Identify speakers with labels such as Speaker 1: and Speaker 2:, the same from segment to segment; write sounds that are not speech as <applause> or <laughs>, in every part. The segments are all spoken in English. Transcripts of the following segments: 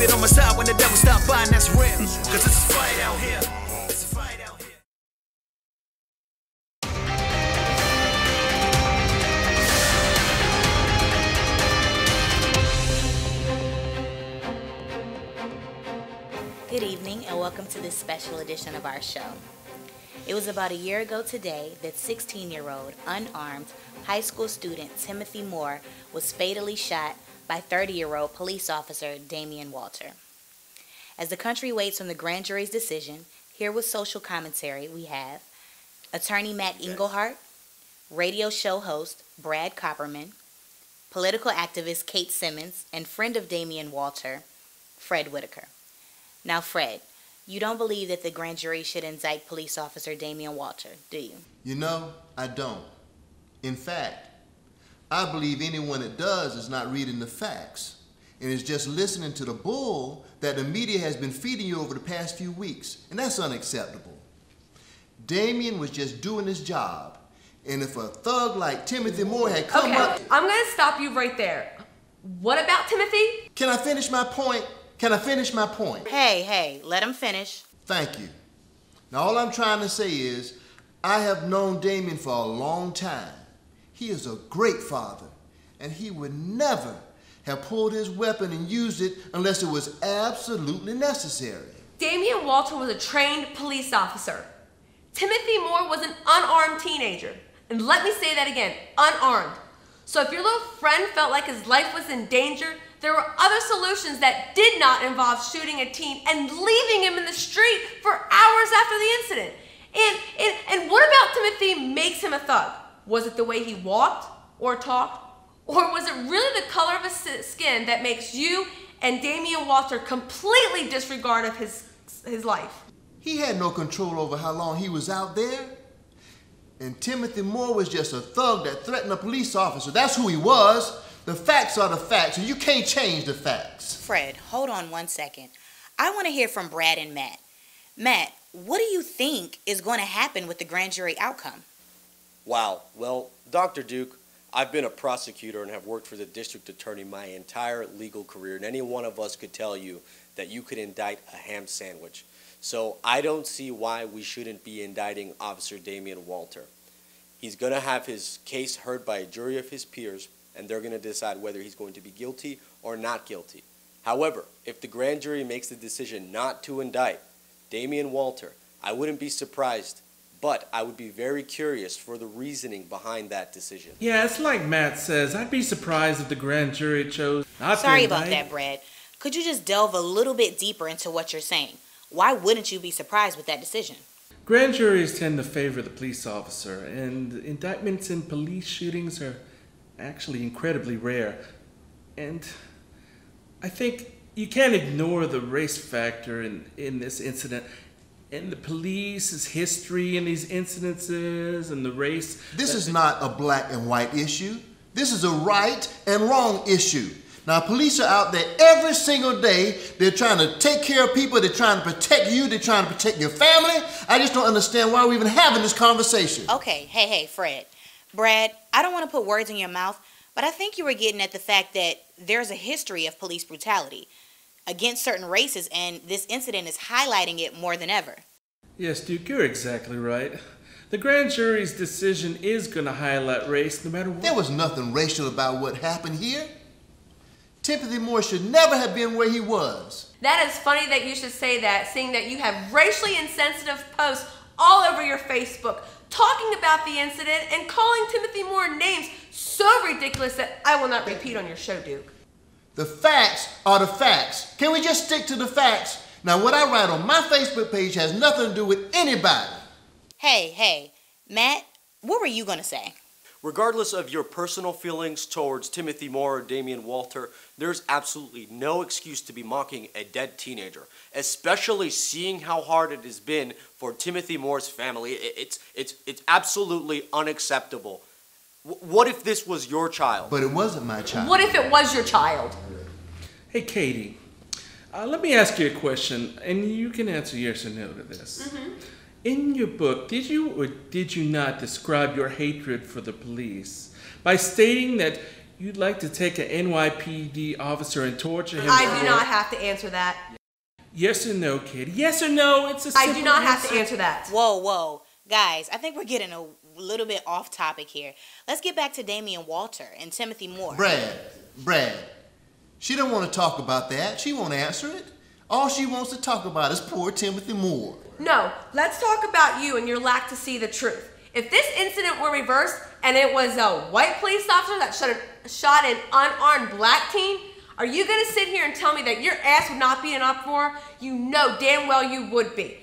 Speaker 1: keep on my side when the devil stop by, and that's real. Cause it's a fight out here. It's a fight out here.
Speaker 2: Good evening and welcome to this special edition of our show. It was about a year ago today that 16 year old unarmed high school student Timothy Moore was fatally shot by 30 year old police officer Damian Walter. As the country waits on the grand jury's decision, here with social commentary we have attorney Matt Engelhart, radio show host Brad Copperman, political activist Kate Simmons, and friend of Damian Walter, Fred Whitaker. Now, Fred, you don't believe that the grand jury should indict police officer Damian Walter, do you?
Speaker 3: You know, I don't. In fact, I believe anyone that does is not reading the facts and is just listening to the bull that the media has been feeding you over the past few weeks, and that's unacceptable. Damian was just doing his job, and if a thug like Timothy Moore had come
Speaker 4: Okay,
Speaker 3: up,
Speaker 4: I'm gonna stop you right there. What about Timothy?
Speaker 3: can I finish my point? Can I finish my point?
Speaker 2: Hey, hey, let him finish.
Speaker 3: Thank you. Now, all I'm trying to say is, I have known Damian for a long time. He is a great father, and he would never have pulled his weapon and used it unless it was absolutely necessary.
Speaker 4: Damian Walter was a trained police officer. Timothy Moore was an unarmed teenager. And let me say that again unarmed. So if your little friend felt like his life was in danger, there were other solutions that did not involve shooting a teen and leaving him in the street for hours after the incident. And, and, and what about Timothy makes him a thug? Was it the way he walked or talked? Or was it really the color of his skin that makes you and Damian Walter completely disregard of his, his life?
Speaker 3: He had no control over how long he was out there. And Timothy Moore was just a thug that threatened a police officer. That's who he was. The facts are the facts, and you can't change the facts.
Speaker 2: Fred, hold on one second. I want to hear from Brad and Matt. Matt, what do you think is going to happen with the grand jury outcome?
Speaker 5: Wow. Well, Dr. Duke, I've been a prosecutor and have worked for the district attorney my entire legal career, and any one of us could tell you that you could indict a ham sandwich. So I don't see why we shouldn't be indicting Officer Damian Walter. He's going to have his case heard by a jury of his peers, and they're going to decide whether he's going to be guilty or not guilty. However, if the grand jury makes the decision not to indict Damian Walter, I wouldn't be surprised, but I would be very curious for the reasoning behind that decision.
Speaker 6: Yeah, it's like Matt says. I'd be surprised if the grand jury chose not
Speaker 2: Sorry
Speaker 6: to
Speaker 2: about that, Brad. Could you just delve a little bit deeper into what you're saying? Why wouldn't you be surprised with that decision?
Speaker 6: Grand juries tend to favor the police officer, and indictments in police shootings are actually incredibly rare. And I think you can't ignore the race factor in, in this incident. And the police's history and these incidences and the race.
Speaker 3: This is not a black and white issue. This is a right and wrong issue. Now, police are out there every single day. They're trying to take care of people. They're trying to protect you. They're trying to protect your family. I just don't understand why we're even having this conversation.
Speaker 2: Okay, hey, hey, Fred. Brad, I don't want to put words in your mouth, but I think you were getting at the fact that there's a history of police brutality against certain races, and this incident is highlighting it more than ever.
Speaker 6: Yes, Duke, you're exactly right. The grand jury's decision is going to highlight race no matter what.
Speaker 3: There was nothing racial about what happened here. Timothy Moore should never have been where he was.
Speaker 4: That is funny that you should say that, seeing that you have racially insensitive posts all over your Facebook talking about the incident and calling Timothy Moore names so ridiculous that I will not repeat on your show, Duke.
Speaker 3: The facts are the facts. Can we just stick to the facts? Now, what I write on my Facebook page has nothing to do with anybody.
Speaker 2: Hey, hey, Matt, what were you going to say?
Speaker 5: Regardless of your personal feelings towards Timothy Moore or Damian Walter, there's absolutely no excuse to be mocking a dead teenager, especially seeing how hard it has been for Timothy Moore's family. It's, it's, it's absolutely unacceptable. W- What if this was your child?
Speaker 3: But it wasn't my child.
Speaker 4: What if it was your child?
Speaker 6: Hey, Katie, Uh, let me ask you a question, and you can answer yes or no to this.
Speaker 4: Mm-hmm.
Speaker 6: In your book, did you or did you not describe your hatred for the police by stating that you'd like to take an NYPD officer and torture him?
Speaker 4: I do not have to answer that.
Speaker 6: Yes or no, kid? Yes or no? It's a
Speaker 4: I do
Speaker 6: simple
Speaker 4: not have to answer that.
Speaker 2: Whoa, whoa. Guys, I think we're getting a little bit off topic here. Let's get back to Damian Walter and Timothy Moore.
Speaker 3: Brad, Brad, she don't want to talk about that. She won't answer it. All she wants to talk about is poor Timothy Moore.
Speaker 4: No, let's talk about you and your lack to see the truth. If this incident were reversed and it was a white police officer that shot, a, shot an unarmed black teen, are you gonna sit here and tell me that your ass would not be an uproar? You know damn well you would be.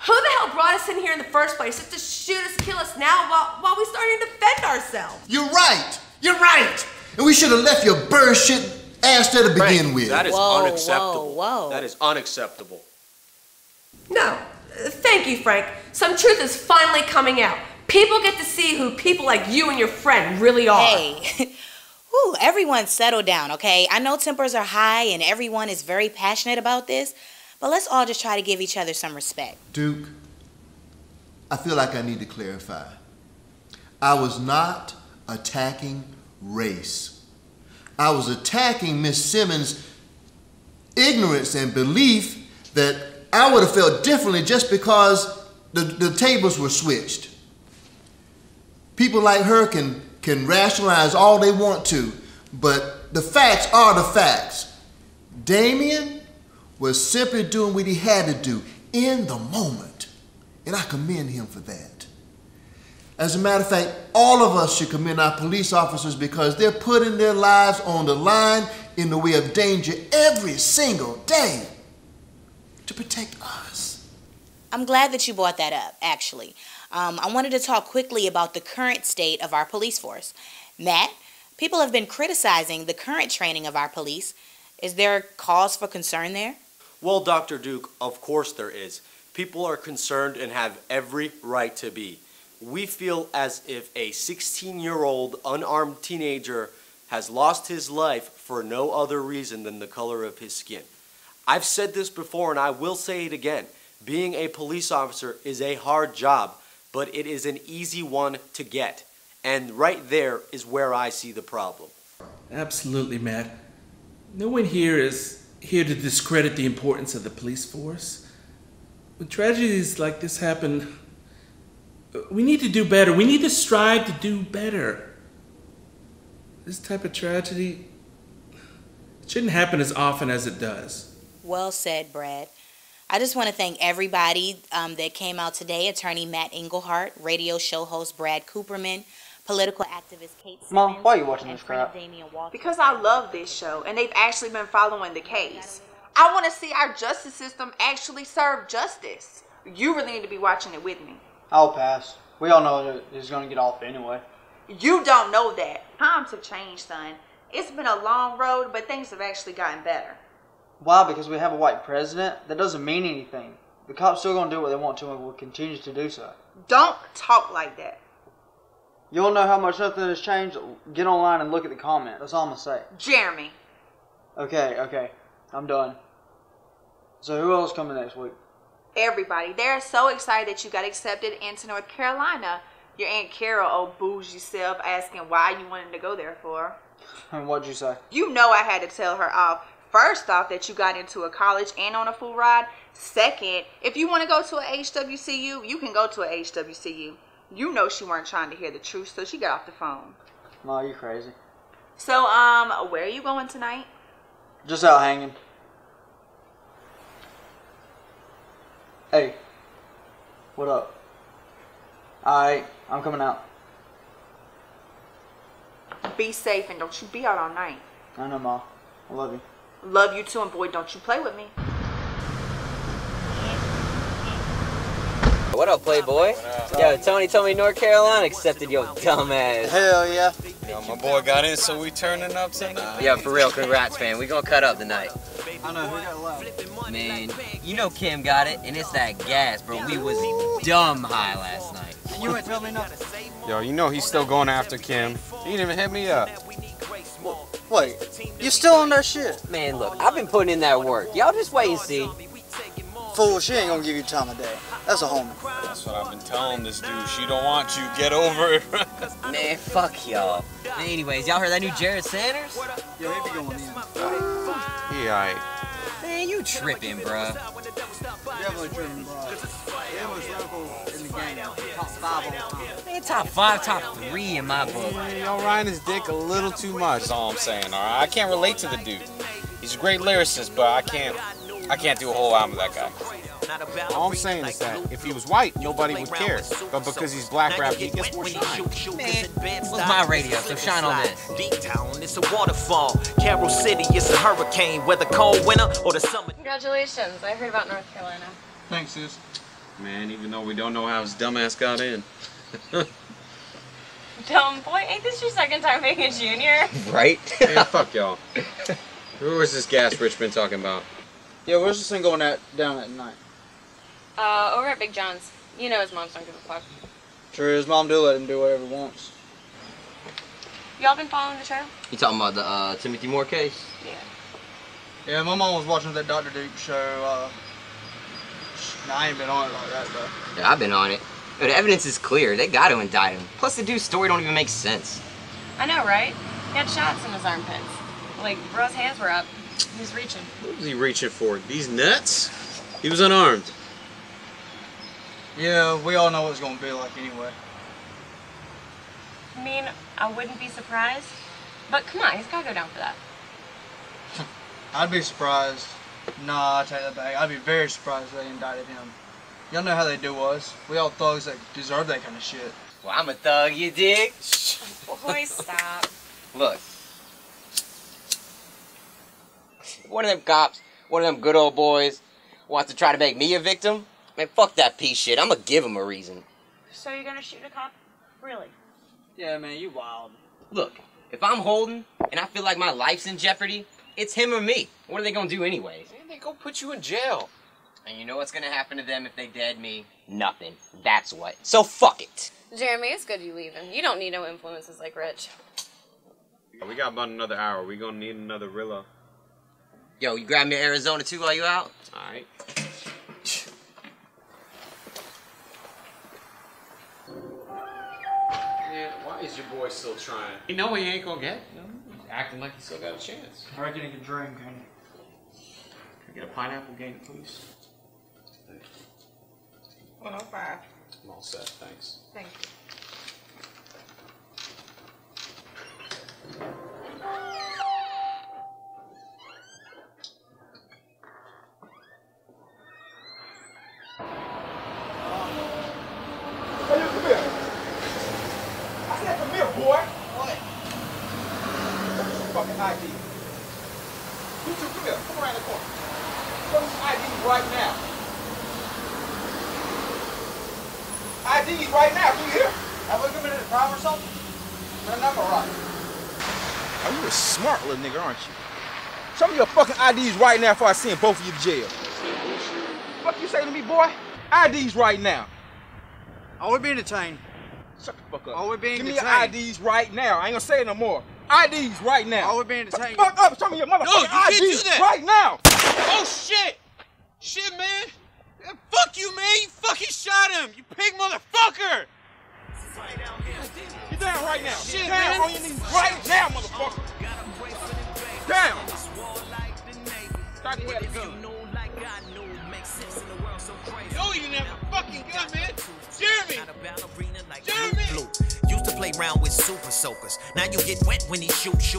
Speaker 4: Who the hell brought us in here in the first place just to shoot us, kill us now while, while we starting to defend ourselves?
Speaker 3: You're right. You're right. And we should have left your bird shit ass there to begin
Speaker 5: Frank,
Speaker 3: with.
Speaker 5: That is
Speaker 2: Whoa,
Speaker 5: unacceptable.
Speaker 2: whoa, whoa.
Speaker 5: That is unacceptable.
Speaker 4: No, uh, thank you, Frank. Some truth is finally coming out. People get to see who people like you and your friend really are.
Speaker 2: Hey, <laughs> whew, everyone settle down, okay? I know tempers are high and everyone is very passionate about this, but let's all just try to give each other some respect.
Speaker 3: Duke, I feel like I need to clarify. I was not attacking race. I was attacking Miss Simmons' ignorance and belief that I would have felt differently just because the, the tables were switched. People like her can, can rationalize all they want to, but the facts are the facts. Damian was simply doing what he had to do in the moment, and I commend him for that. As a matter of fact, all of us should commend our police officers because they're putting their lives on the line in the way of danger every single day to protect us.
Speaker 2: I'm glad that you brought that up, actually. Um, I wanted to talk quickly about the current state of our police force. Matt, people have been criticizing the current training of our police. Is there cause for concern there?
Speaker 5: Well, Dr. Duke, of course there is. People are concerned and have every right to be. We feel as if a 16 year old unarmed teenager has lost his life for no other reason than the color of his skin. I've said this before and I will say it again. Being a police officer is a hard job, but it is an easy one to get. And right there is where I see the problem.
Speaker 6: Absolutely, Matt. No one here is here to discredit the importance of the police force. When tragedies like this happen, we need to do better. We need to strive to do better. This type of tragedy shouldn't happen as often as it does.
Speaker 2: Well said, Brad. I just want to thank everybody um, that came out today. Attorney Matt Englehart, radio show host Brad Cooperman, political activist Kate Simmons,
Speaker 7: Mom, why are you watching this
Speaker 2: friend
Speaker 7: crap?
Speaker 2: Damian Walter.
Speaker 8: Because I love this show and they've actually been following the case. I want to see our justice system actually serve justice. You really need to be watching it with me.
Speaker 7: I'll pass. We all know that he's gonna get off anyway.
Speaker 8: You don't know that. Times have changed, son. It's been a long road, but things have actually gotten better.
Speaker 7: Why? Because we have a white president? That doesn't mean anything. The cops still gonna do what they want to and will continue to do so.
Speaker 8: Don't talk like that.
Speaker 7: You wanna know how much nothing has changed? Get online and look at the comment. That's all I'm gonna say.
Speaker 8: Jeremy,
Speaker 7: Okay, okay. I'm done. So who else coming next week?
Speaker 8: everybody, they're so excited that you got accepted into North Carolina. Your Aunt Carol, old bougie self, asking why you wanted to go there for.
Speaker 7: And <laughs> what'd you say?
Speaker 8: You know I had to tell her off. First off, that you got into a college and on a full ride. Second, if you want to go to a HWCU, you can go to a HWCU. You know she weren't trying to hear the truth, so she got off the phone.
Speaker 7: Ma, you crazy.
Speaker 8: So, um, where are you going tonight?
Speaker 7: Just out hanging. Hey. What up? Alright, I'm coming out.
Speaker 8: Be safe and don't you be out all night.
Speaker 7: I know, Ma. I love you.
Speaker 8: Love you too, and boy, don't you play with me.
Speaker 9: What up, Playboy? Yo, Tony told me North Carolina accepted your dumb ass.
Speaker 7: Hell yeah.
Speaker 10: Yo, my boy got in, so we turning up tonight.
Speaker 9: Yeah, for real, congrats, man. We gonna cut up tonight.
Speaker 7: I know, who got left?
Speaker 9: Man, you know Kim got it, and it's that gas, bro. We was dumb high last night.
Speaker 7: You ain't tell me nothing.
Speaker 10: Yo, you know he's still going after Kim. He didn't even hit me up.
Speaker 7: Wait, You still on that shit?
Speaker 9: Man, look, I've been putting in that work. Y'all just wait and see.
Speaker 7: Fool, she ain't gonna give you time of day. That's a homie.
Speaker 10: That's what I've been telling this dude. She don't want you. Get over it. <laughs>
Speaker 9: Man, fuck y'all. Anyways, y'all heard that new Jared Sanders?
Speaker 7: Yo, he be going in.
Speaker 10: yeah, alright.
Speaker 9: Man, you tripping, bruh.
Speaker 7: Definitely tripping, bro. He was local in the game. Top five all time.
Speaker 9: Man, top five, top three in my book.
Speaker 10: Y'all riding his dick a little too much. Is all I'm saying. All right, I can't relate to the dude. He's a great lyricist, but I can't. I can't do a whole album with that guy. All I'm saying is that if he was white, nobody would care. But because he's black rap, he gets more shine.
Speaker 9: Man, it's my radio, so shine on this.
Speaker 1: Deep town, it's a waterfall. Carol City, it's a hurricane. Whether cold winter or the summer.
Speaker 4: Congratulations. I heard about North Carolina.
Speaker 7: Thanks, sis.
Speaker 10: Man, even though we don't know how his dumbass got in. <laughs>
Speaker 4: Dumb boy, ain't this your second time being a junior? <laughs>
Speaker 10: Right? Man, <laughs> fuck y'all. Who was this gas Rich been talking about?
Speaker 7: Yeah, where's this thing going at down at night?
Speaker 4: Uh, over at Big John's. You know his mom's don't give a fuck.
Speaker 7: True, his mom do let him do whatever he wants.
Speaker 4: Y'all been following the trail?
Speaker 9: You talking about the uh, Timothy Moore case?
Speaker 4: Yeah.
Speaker 7: Yeah, my mom was watching that Dr. Duke show. Uh, nah, I ain't been on it like that though.
Speaker 9: Yeah, I've been on it. Yo, the evidence is clear. They got to indict him. Plus, the dude's story don't even make sense.
Speaker 4: I know, right? He had shots in his armpits. Like, bro's hands were up. He was reaching.
Speaker 10: What was he reaching for? These nuts? He was unarmed.
Speaker 7: Yeah, we all know what it's gonna be like anyway.
Speaker 4: I mean, I wouldn't be surprised. But come on, he's gotta go down for that. <laughs>
Speaker 7: I'd be surprised. Nah, I take that back. I'd be very surprised if they indicted him. Y'all know how they do us. We all thugs that deserve that kind of shit.
Speaker 9: Well, I'm a thug, you dig? <laughs>
Speaker 4: Boy, stop.
Speaker 9: Look. One of them cops, one of them good old boys, wants to try to make me a victim. Man, fuck that piece shit. I'm gonna give him a reason.
Speaker 4: So you're gonna shoot a cop? Really?
Speaker 7: Yeah, man, you wild.
Speaker 9: Look, if I'm holding and I feel like my life's in jeopardy, it's him or me. What are they gonna do anyways?
Speaker 10: Man, they go put you in jail.
Speaker 9: And you know what's gonna happen to them if they dead me? Nothing. That's what. So fuck it.
Speaker 4: Jeremy, it's good you leaving. You don't need no influences like Rich.
Speaker 10: We got about another hour. We gonna need another Rilla.
Speaker 9: Yo, you grab me Arizona too while you out?
Speaker 10: Alright. Yeah, why is your boy still trying? You know he ain't gonna get. You know, he's acting like he still got a chance.
Speaker 7: I reckon he can drink, can
Speaker 10: Can I get a pineapple game, please?
Speaker 4: One oh five.
Speaker 10: I'm all set, thanks.
Speaker 4: Thank you.
Speaker 11: Hey, you come here. I said come here, boy. What? Fucking ID. You two, come here. Come around the corner. Show me some IDs right now. IDs right now. Do you hear? Have we committed a crime or something? My number right. Oh, you a smart little nigga, aren't you? Show me your fucking IDs right now before I send both of you to jail. Fuck you say to me, boy? IDs right now.
Speaker 7: Oh, we're being detained.
Speaker 11: Shut the fuck up.
Speaker 7: Oh, we're being
Speaker 11: Give me
Speaker 7: detained.
Speaker 11: your IDs right now. I ain't gonna say it no more. IDs right now.
Speaker 7: Oh, we're being
Speaker 11: Shut the
Speaker 7: detained.
Speaker 11: fuck up. Show me your motherfucking
Speaker 10: No, you can't
Speaker 11: IDs
Speaker 10: do that.
Speaker 11: right now.
Speaker 10: Oh shit! Shit, man! Yeah, Fuck you, man! You fucking shot him! You pig motherfucker!
Speaker 11: Get down right now.
Speaker 10: Shit,
Speaker 11: Get down
Speaker 10: man.
Speaker 11: on your knees right now, motherfucker. Down. Thought he had a gun.
Speaker 10: Yo, you didn't have a fucking gun, man! Jeremy! Jeremy!
Speaker 1: Used to play around with super soakers. Now you get wet when he shoot, shoot.